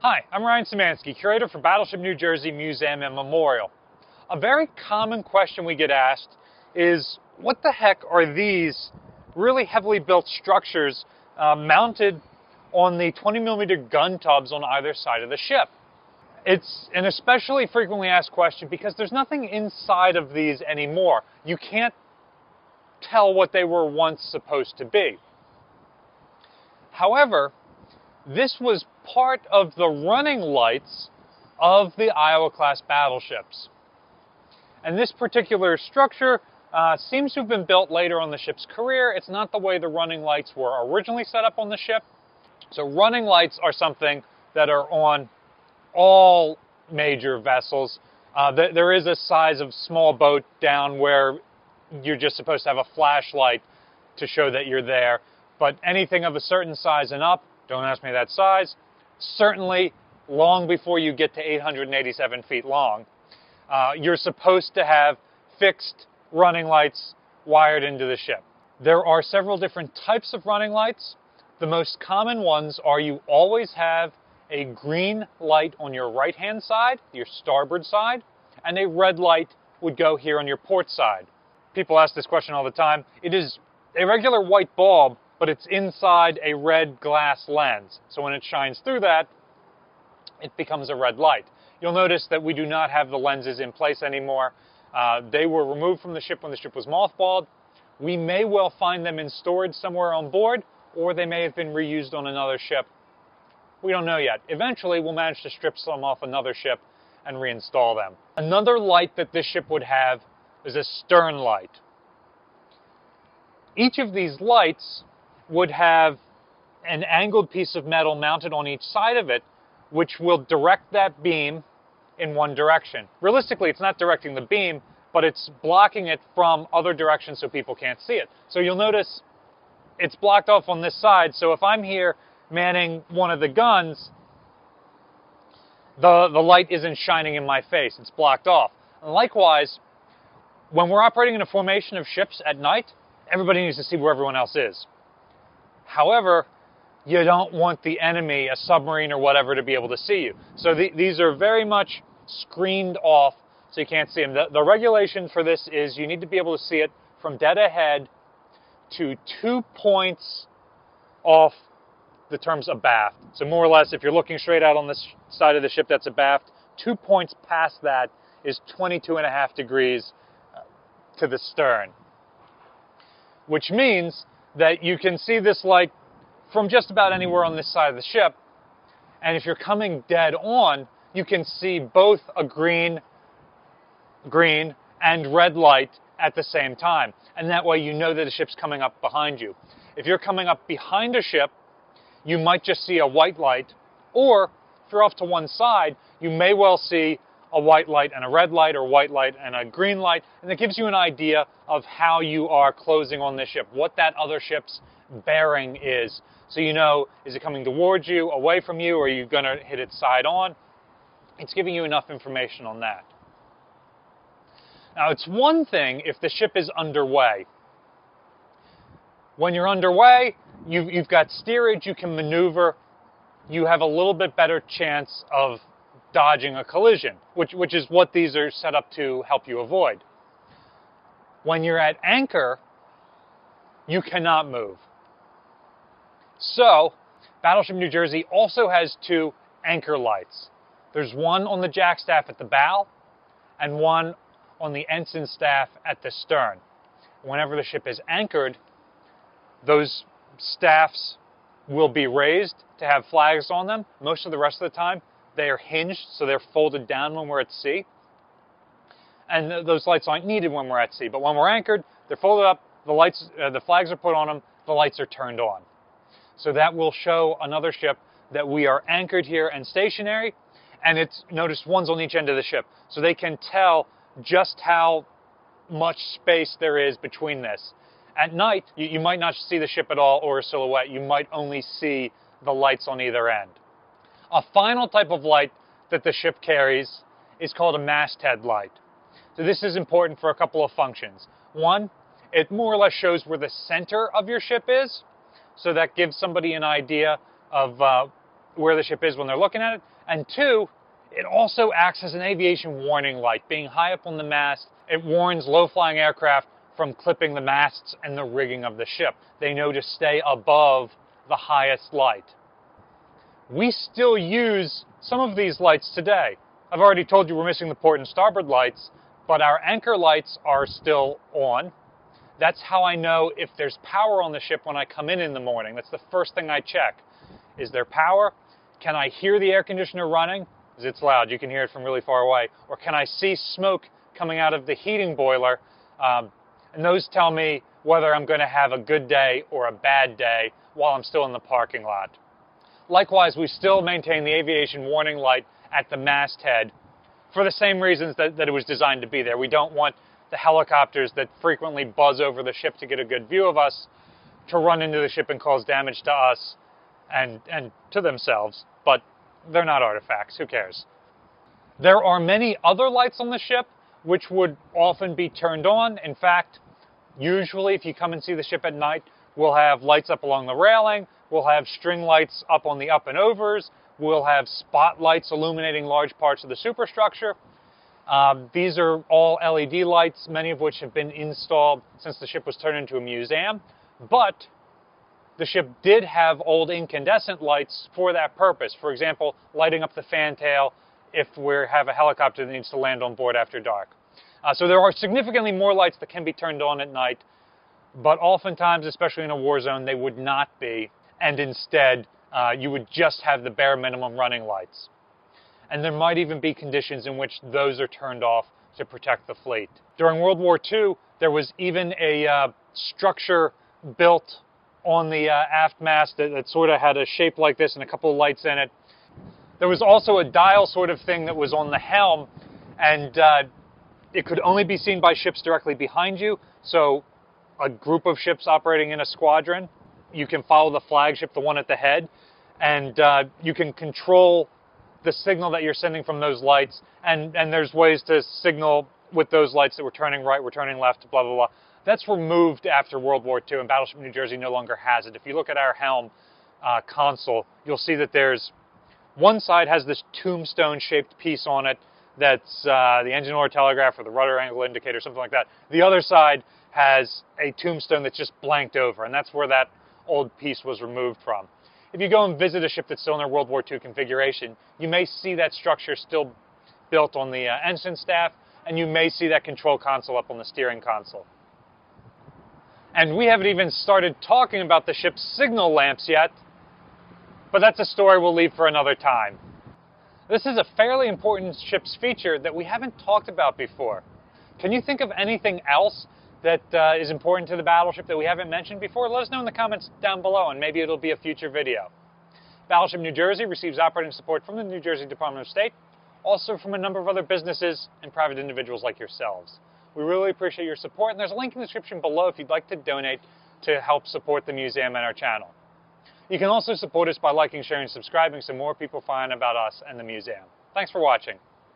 Hi, I'm Ryan Szimanski, curator for Battleship New Jersey Museum and Memorial. A very common question we get asked is, what the heck are these really heavily built structures uh, mounted on the 20 millimeter gun tubs on either side of the ship? It's an especially frequently asked question because there's nothing inside of these anymore. You can't tell what they were once supposed to be. However, this was part of the running lights of the Iowa class battleships. And this particular structure uh, seems to have been built later on the ship's career. It's not the way the running lights were originally set up on the ship. So, running lights are something that are on all major vessels. Uh, th- there is a size of small boat down where you're just supposed to have a flashlight to show that you're there. But anything of a certain size and up, don't ask me that size, certainly long before you get to 887 feet long, uh, you're supposed to have fixed running lights wired into the ship. There are several different types of running lights. The most common ones are you always have a green light on your right hand side, your starboard side, and a red light would go here on your port side. People ask this question all the time. It is a regular white bulb, but it's inside a red glass lens. So when it shines through that, it becomes a red light. You'll notice that we do not have the lenses in place anymore. Uh, they were removed from the ship when the ship was mothballed. We may well find them in storage somewhere on board, or they may have been reused on another ship. We don't know yet. Eventually, we'll manage to strip some off another ship and reinstall them. Another light that this ship would have is a stern light. Each of these lights would have an angled piece of metal mounted on each side of it, which will direct that beam in one direction. Realistically, it's not directing the beam, but it's blocking it from other directions so people can't see it. So you'll notice it's blocked off on this side. So if I'm here manning one of the guns, the, the light isn't shining in my face. It's blocked off. And likewise, when we're operating in a formation of ships at night, everybody needs to see where everyone else is. However, you don't want the enemy, a submarine or whatever, to be able to see you. So the, these are very much screened off so you can't see them. The, the regulation for this is you need to be able to see it from dead ahead to two points off the terms abaft. So more or less, if you're looking straight out on this side of the ship that's abaft, two points past that is 22 and a half degrees uh, to the stern. Which means that you can see this light from just about anywhere on this side of the ship. And if you're coming dead on, you can see both a green, green and red light at the same time. And that way you know that the ship's coming up behind you. If you're coming up behind a ship, you might just see a white light, or if you're off to one side, you may well see a white light and a red light, or white light and a green light, and it gives you an idea of how you are closing on this ship, what that other ship's bearing is. So you know, is it coming towards you, away from you, or are you going to hit it side on? It's giving you enough information on that. Now, it's one thing if the ship is underway. When you're underway, you've, you've got steerage, you can maneuver, you have a little bit better chance of dodging a collision, which, which is what these are set up to help you avoid. When you're at anchor, you cannot move. So, Battleship New Jersey also has two anchor lights. There's one on the jackstaff at the bow and one on the ensign staff at the stern. Whenever the ship is anchored, those staffs will be raised to have flags on them. Most of the rest of the time, they are hinged, so they're folded down when we're at sea. And th- those lights aren't needed when we're at sea. But when we're anchored, they're folded up, the, lights, uh, the flags are put on them, the lights are turned on. So that will show another ship that we are anchored here and stationary. And it's, notice one's on each end of the ship. So they can tell just how much space there is between this. At night, you, you might not see the ship at all or a silhouette. You might only see the lights on either end. A final type of light that the ship carries is called a masthead light. So this is important for a couple of functions. One, it more or less shows where the center of your ship is, so that gives somebody an idea of uh, where the ship is when they're looking at it. And two, it also acts as an aviation warning light. Being high up on the mast, it warns low-flying aircraft from clipping the masts and the rigging of the ship. They know to stay above the highest light. We still use some of these lights today. I've already told you we're missing the port and starboard lights, but our anchor lights are still on. That's how I know if there's power on the ship when I come in in the morning. That's the first thing I check. Is there power? Can I hear the air conditioner running? Because it's loud, you can hear it from really far away. Or can I see smoke coming out of the heating boiler? Um, and those tell me whether I'm going to have a good day or a bad day while I'm still in the parking lot. Likewise, we still maintain the aviation warning light at the masthead for the same reasons that, that it was designed to be there. We don't want the helicopters that frequently buzz over the ship to get a good view of us to run into the ship and cause damage to us and, and to themselves, but they're not artifacts. Who cares? There are many other lights on the ship which would often be turned on. In fact, usually if you come and see the ship at night, we'll have lights up along the railing, we'll have string lights up on the up and overs, we'll have spotlights illuminating large parts of the superstructure. Um, these are all LED lights, many of which have been installed since the ship was turned into a museum. But the ship did have old incandescent lights for that purpose. For example, lighting up the fantail if we have a helicopter that needs to land on board after dark. Uh, so there are significantly more lights that can be turned on at night, but oftentimes, especially in a war zone, they would not be, and instead uh, you would just have the bare minimum running lights and there might even be conditions in which those are turned off to protect the fleet. During World War II, there was even a uh, structure built on the uh, aft mast that, that sort of had a shape like this and a couple of lights in it. There was also a dial sort of thing that was on the helm, and uh, it could only be seen by ships directly behind you. So, a group of ships operating in a squadron, you can follow the flagship, the one at the head, and uh, you can control the signal that you're sending from those lights, and, and there's ways to signal with those lights that we're turning right, we're turning left, blah, blah, blah. That's removed after World War II, and Battleship New Jersey no longer has it. If you look at our helm uh, console, you'll see that there's one side has this tombstone shaped piece on it that's uh, the engine order telegraph or the rudder angle indicator, something like that. The other side has a tombstone that's just blanked over, and that's where that old piece was removed from. If you go and visit a ship that's still in their World War II configuration, you may see that structure still built on the uh, ensign staff, and you may see that control console up on the steering console. And we haven't even started talking about the ship's signal lamps yet, but that's a story we'll leave for another time. This is a fairly important ship's feature that we haven't talked about before. Can you think of anything else that uh, is important to the battleship that we haven't mentioned before, let us know in the comments down below and maybe it'll be a future video. Battleship New Jersey receives operating support from the New Jersey Department of State, also from a number of other businesses and private individuals like yourselves. We really appreciate your support, and there's a link in the description below if you'd like to donate to help support the museum and our channel. You can also support us by liking, sharing, and subscribing so more people find about us and the museum. Thanks for watching.